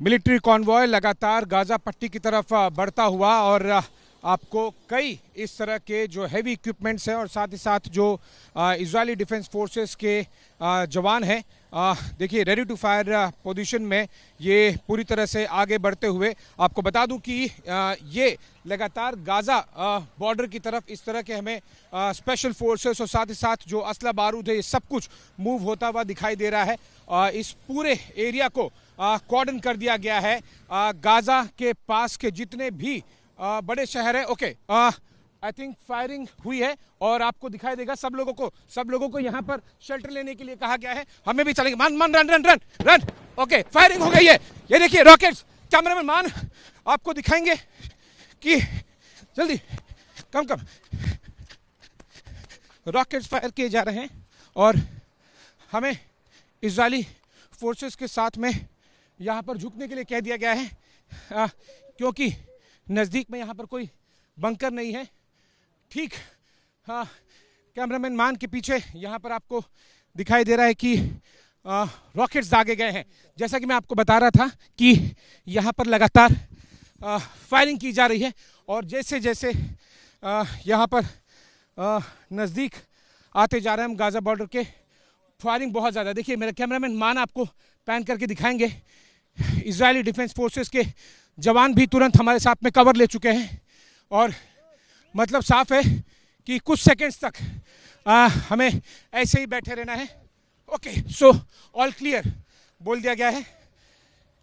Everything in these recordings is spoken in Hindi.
मिलिट्री कॉन्वॉय लगातार गाजा पट्टी की तरफ़ बढ़ता हुआ और आपको कई इस तरह के जो हैवी इक्विपमेंट्स हैं और साथ ही साथ जो इजरायली डिफेंस फोर्सेस के जवान हैं देखिए रेडी टू फायर पोजीशन में ये पूरी तरह से आगे बढ़ते हुए आपको बता दूँ कि ये लगातार गाज़ा बॉर्डर की तरफ़ इस तरह के हमें स्पेशल फोर्सेस और साथ ही साथ जो असला बारूद है, ये सब कुछ मूव होता हुआ दिखाई दे रहा है। इस पूरे एरिया को कॉर्डन कर दिया गया है। आ, गाज़ा के पास के जितने भी आ, बड़े शहर है ओके आई थिंक फायरिंग हुई है और आपको दिखाई देगा सब लोगों को सब लोगों को यहाँ पर शेल्टर लेने के लिए कहा गया है। हमें भी चलेंगे। मान मान run run run run okay firing हो गई है। ये देखिए रॉकेट रॉकेट्स कैमरामैन मान आपको दिखाएँगे कि जल्दी कम कम रॉकेट्स फायर किए जा रहे हैं और हमें इसराइली फोर्सेस के साथ में यहाँ पर झुकने के लिए कह दिया गया है। आ, क्योंकि नज़दीक में यहाँ पर कोई बंकर नहीं है। ठीक हाँ कैमरामैन मान के पीछे यहाँ पर आपको दिखाई दे रहा है कि रॉकेट्स दागे गए हैं। जैसा कि मैं आपको बता रहा था कि यहाँ पर लगातार फायरिंग की जा रही है और जैसे जैसे यहाँ पर नज़दीक आते जा रहे हैं हम गाज़ा बॉर्डर के फायरिंग बहुत ज़्यादा देखिए मेरा कैमरामैन मान आपको पैन करके दिखाएँगे। इसराइली डिफेंस फोर्सेस के जवान भी तुरंत हमारे साथ में कवर ले चुके हैं। और मतलब साफ़ है कि कुछ सेकंड्स तक आ, हमें ऐसे ही बैठे रहना है। ओके सो ऑल क्लियर बोल दिया गया है।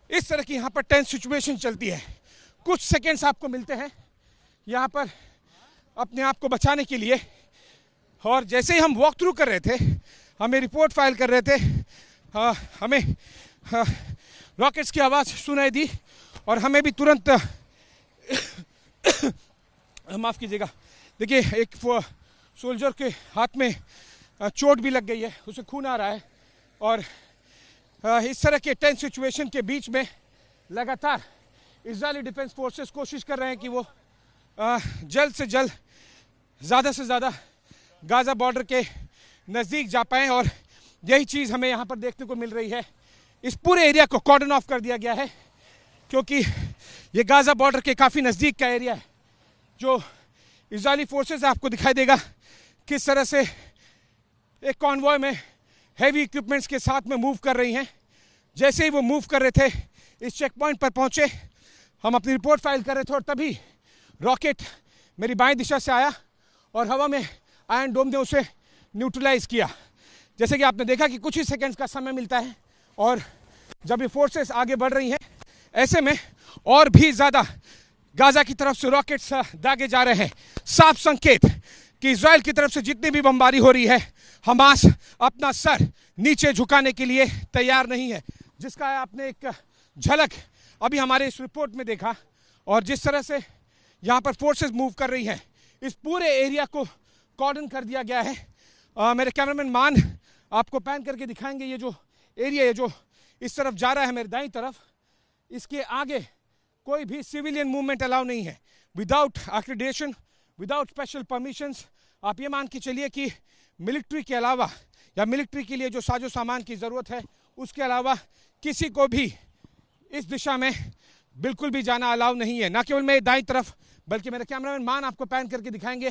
इस तरह की यहाँ पर टेंस सिचुएशन चलती है। कुछ सेकंड्स आपको मिलते हैं यहाँ पर अपने आप को बचाने के लिए। और जैसे ही हम वॉक थ्रू कर रहे थे हमें रिपोर्ट फ़ाइल कर रहे थे आ, हमें रॉकेट्स की आवाज़ सुनाई दी और हमें भी तुरंत, माफ़ कीजिएगा। देखिए, एक सोल्जर के हाथ में चोट भी लग गई है, उसे खून आ रहा है और इस तरह के टेंस सिचुएशन के बीच में लगातार इसराइली डिफेंस फोर्सेस कोशिश कर रहे हैं कि वो जल्द से जल्द, ज़्यादा से ज़्यादा गाज़ा बॉर्डर के नज़दीक जा पाएँ और यही चीज़ हमें यहाँ पर देखने को मिल रही है। इस पूरे एरिया को कॉर्डन ऑफ़ कर दिया गया है, क्योंकि ये गाज़ा बॉर्डर के काफ़ी नज़दीक का एरिया है, जो इसराइली फोर्सेस आपको दिखाई देगा किस तरह से एक कॉन्वॉय में हैवी इक्विपमेंट्स के साथ में मूव कर रही हैं। जैसे ही वो मूव कर रहे थे, इस चेक पॉइंट पर पहुँचे, हम अपनी रिपोर्ट फ़ाइल कर रहे थे और तभी रॉकेट मेरी बाएँ दिशा से आया और हवा में आयन डोम ने उसे न्यूट्रलाइज किया। जैसे कि आपने देखा कि कुछ ही सेकेंड्स का समय मिलता है और जब ये फोर्सेस आगे बढ़ रही हैं ऐसे में और भी ज़्यादा गाजा की तरफ़ से रॉकेट्स दागे जा रहे हैं। साफ़ संकेत कि इसराइल की तरफ़ से जितनी भी बमबारी हो रही है हमास अपना सर नीचे झुकाने के लिए तैयार नहीं है। जिसका आपने एक झलक अभी हमारे इस रिपोर्ट में देखा और जिस तरह से यहाँ पर फोर्सेस मूव कर रही हैं इस पूरे एरिया को कॉर्डन कर दिया गया है। आ, मेरे कैमरामैन मान आपको पैन करके दिखाएँगे ये जो एरिया है जो इस तरफ़ जा रहा है मेरे दाई तरफ़ इसके आगे कोई भी सिविलियन मूवमेंट अलाउ नहीं है। Without accreditation without special permissions आप ये मान के चलिए कि मिलिट्री के अलावा या मिलिट्री के लिए जो साजो सामान की ज़रूरत है उसके अलावा किसी को भी इस दिशा में बिल्कुल भी जाना अलाउ नहीं है। ना केवल मेरे दाई तरफ़ बल्कि मेरे कैमरामैन मान आपको पैन करके दिखाएँगे।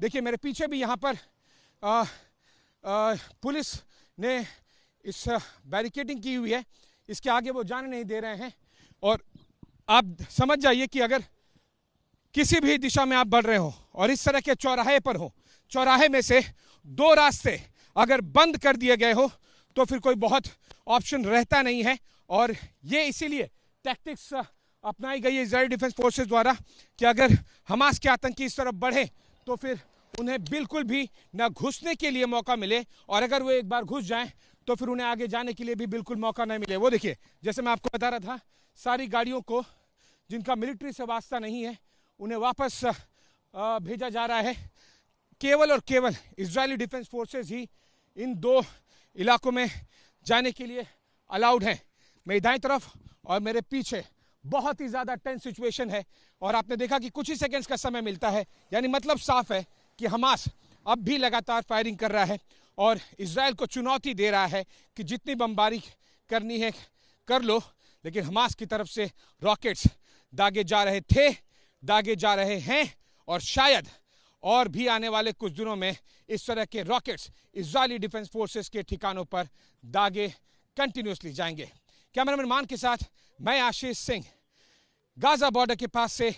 देखिए मेरे पीछे भी यहाँ पर आ, आ, पुलिस ने इस बैरिकेडिंग की हुई है। इसके आगे वो जाने नहीं दे रहे हैं। और आप समझ जाइए कि अगर किसी भी दिशा में आप बढ़ रहे हो और इस तरह के चौराहे पर हो, चौराहे में से दो रास्ते अगर बंद कर दिए गए हो तो फिर कोई बहुत ऑप्शन रहता नहीं है। और ये इसीलिए टैक्टिक्स अपनाई गई है इसराइल डिफेंस फोर्सेस द्वारा कि अगर हमास के आतंकी इस तरफ़ बढ़े तो फिर उन्हें बिल्कुल भी न घुसने के लिए मौका मिले। और अगर वो एक बार घुस जाएँ तो फिर उन्हें आगे जाने के लिए भी बिल्कुल मौका नहीं मिले। वो देखिए, जैसे मैं आपको बता रहा था, सारी गाड़ियों को जिनका मिलिट्री से वास्ता नहीं है, उन्हें वापस भेजा जा रहा है। केवल और केवल इसराइली डिफेंस फोर्सेस ही इन दो इलाकों में जाने के लिए अलाउड हैं। मेरी दाएँ तरफ़ और मेरे पीछे बहुत ही ज़्यादा टेंस सिचुएशन है और आपने देखा कि कुछ ही सेकंड्स का समय मिलता है, यानी मतलब साफ़ है कि हमास अब भी लगातार फायरिंग कर रहा है। और इसराइल को चुनौती दे रहा है कि जितनी बमबारी करनी है, कर लो। लेकिन हमास की तरफ़ से रॉकेट्स दागे जा रहे थे, दागे जा रहे हैं और शायद और भी आने वाले कुछ दिनों में इस तरह के रॉकेट्स इसराइली डिफेंस फोर्सेस के ठिकानों पर दागे कंटिन्यूसली जाएँगे। कैमरामैन मान के साथ मैं आशीष सिंह, गाजा बॉर्डर के पास से।